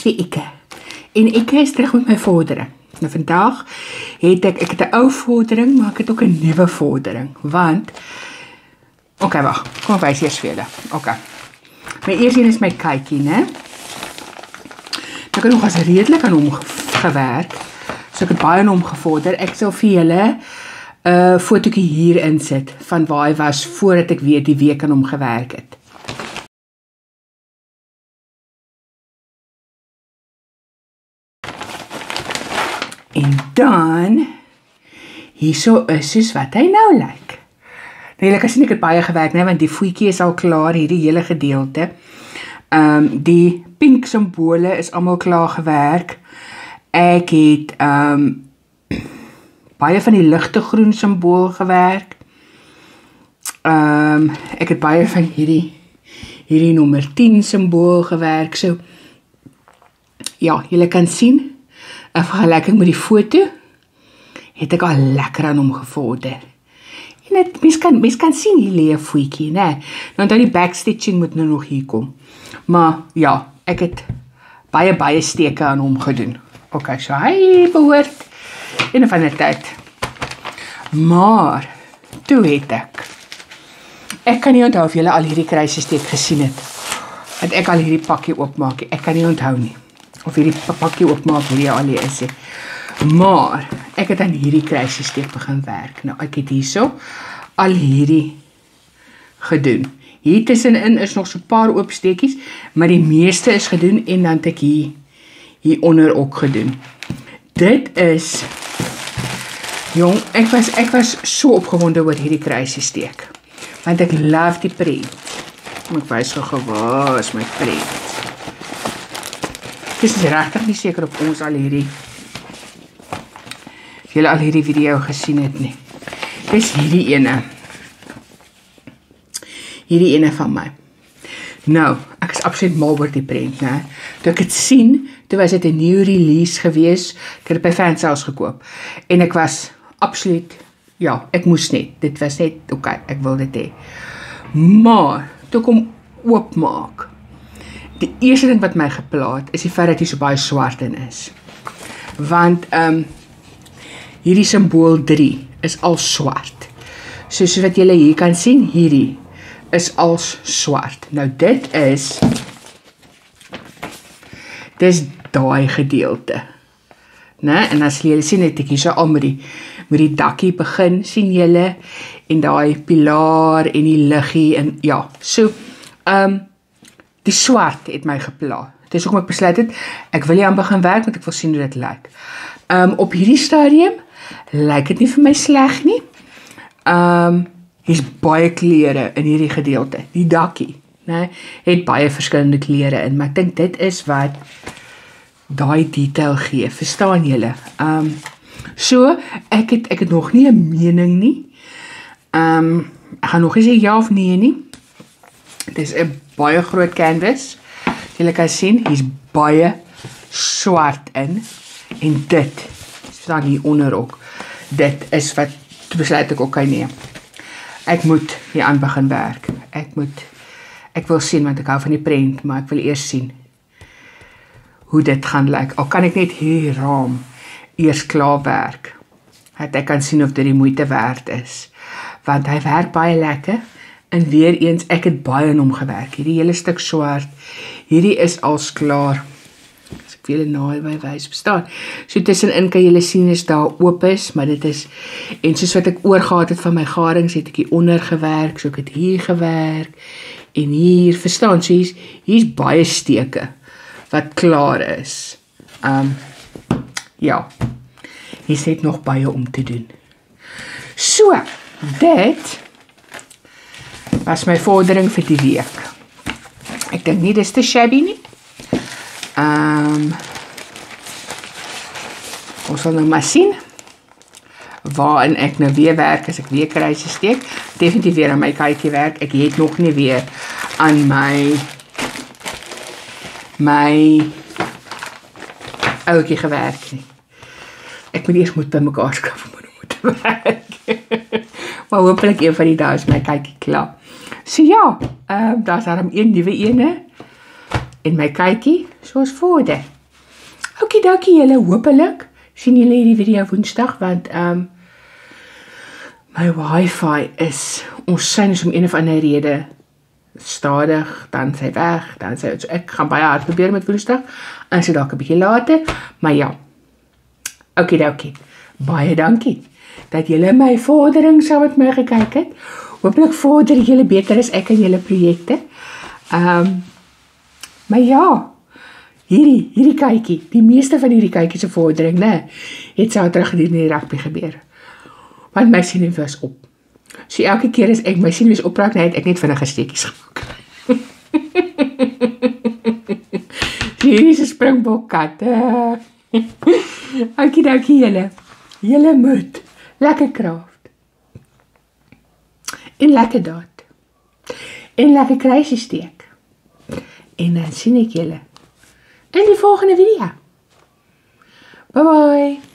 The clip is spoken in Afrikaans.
is vir Ikke. En Ikke is terug met my vordering. Nou vandag het ek ek het 'n ou vordering, maar ek het ook 'n nuwe vordering, want OK, wag. Kom ek wys eers vir julle. OK. My eerste een is my kykie, né? Ek het nog as redelik aan hom gewerk. So ek het baie aan hom gevorder. Ek sal vir julle 'n uh, fotootjie hier insit van waar hy was voordat ek weer die week aan hom gewerk het. Dan hierso is soos wat hy nou lyk. Nou julle kan sien ek het baie gewerk, né, want die voetjie is al klaar hierdie hele gedeelte. Ehm um, die pink simbole is almal klaar gewerk. Ek het ehm um, baie van die ligte groen simbool gewerk. Ehm um, ek het baie van hierdie hierdie nommer 10 simbool gewerk. So ja, julle kan sien 'n vergelyking met die foto het ek al lekker aan hom gevorder. En dit mens kan mens kan sien hier lê 'n voetjie, né? Nou dan die backstitching moet nou nog hier kom. Maar ja, ek het baie baie steke aan hom gedoen. OK, so hy behoort in 'n van die tyd. Maar toe het ek ek kan nie onthou of julle al hierdie kruisesteek gesien het. Dat ek al hierdie pakkie oopmaak. Ek kan nie onthou nie of hierdie pakkie oopmaak hierdie al hier is. Maar ek het aan hierdie kruisesteek begin werk. Nou ek het hierso al hierdie gedoen. Hier tussenin is nog so 'n paar oop steekies, maar die meeste is gedoen en dan het ek hier hieronder ook gedoen. Dit is Jong, ek was ek was so opgewonde oor hierdie kruisesteek. Want ek love die prent. Ek wys gou gewaar is my prent. Ek is regtig nie seker of ons al hierdie julle al hierdie video gesien het nie. Dis hierdie ene. Hierdie ene van my. Nou, ek is absoluut mal oor die prent, né? Toe ek dit sien, toe was dit 'n nuwe release gewees. Ek het dit by Fansales gekoop en ek was absoluut ja, ek moes net. Dit was net oké, okay, ek wil dit hê. Maar toe kom oopmaak. Die eerste ding wat my geplaat is die feit dat hier so baie swart in is. Want ehm um, hierdie simbool 3 is al swart. So soos wat julle hier kan sien, hierdie is als swart. Nou dit is dis daai gedeelte. Né? En as jy sien het ek hier so al met die met die dakkie begin, sien julle en daai pilaar en die liggie en ja, so ehm um, die swart het my gepla. Dit is hoekom ek besluit het ek wil hier aan begin werk want ek wil sien hoe dit lyk. Ehm um, op hierdie stadium lyk dit nie vir my sleg nie. Ehm um, hier's baie kleure in hierdie gedeelte. Die dakkie, né, het baie verskillende kleure in, maar ek dink dit is wat daai detail gee. Verstaan julle? Ehm um, so ek het ek het nog nie 'n mening nie. Ehm um, ek gaan nog nie sê ja of nee nie. Dit is 'n baie groot canvas. Julle kan sien, hier's baie swart in en dit staan hier onder ook. Dit is wat besluit ek ook kan neem. Ek moet hier aan begin werk. Ek moet ek wil sien want ek hou van die prent, maar ek wil eers sien hoe dit gaan lyk. Al kan ek net hierdie raam eers klaar werk. Dat ek kan sien of dit die moeite werd is. Want hy werk baie lekker. En weer eens, ek het baie aan hom gewerk. Hierdie hele stuk swart. Hierdie is als klaar. As ek julle naby wys, bestaan. So tussenin kan julle sien is daar oop is, maar dit is en soos wat ek oorgehad het van my garings, het ek hier onder gewerk, so ek het hier gewerk en hier, verstaan, so hier's baie steke wat klaar is. Um ja. Hier sit nog baie om te doen. So, dit was my vordering vir die week. Ek dink nie dis te shabby nie. Ehm um, Ons sal nou maar sien waarin ek nou weer werk as ek weer kruise steek. Definitief weer aan my kykie werk. Ek het nog nie weer aan my my ouetjie gewerk nie. Ek moet eers moet by mekaar skaf moet werk. maar hopelik een van die dae is my kykie klaar. So ja, ehm uh, daar's daar 'n nuwe ene. en my kykie soos vorder. Okie dokie julle, hopelik sien julle hierdie video Woensdag want ehm um, my wifi is ons sien is om een of ander rede stadig, dan sy weg, dan sy so ek gaan baie hard probeer met Woensdag en sy dalk 'n bietjie later, maar ja. Okie dokie. Baie dankie dat julle my vordering saam met my gekyk het. Hooplik vorder julle beter as ek in julle projekte. Ehm um, maar ja, hierdie hierdie kykie, die meeste van hierdie kykies se vordering, né, het sou terug in die rugby gebeur. Want my sien was op. So elke keer as ek my sien was opraak, net ek net vinnige steekies gemaak. Hierdie is 'n springbok kat. Dankie, dankie julle. Julle moet lekker kraaf. En lekker daad. En lekker kruisie steek. En dan sien ek julle in die volgende video. Bye bye.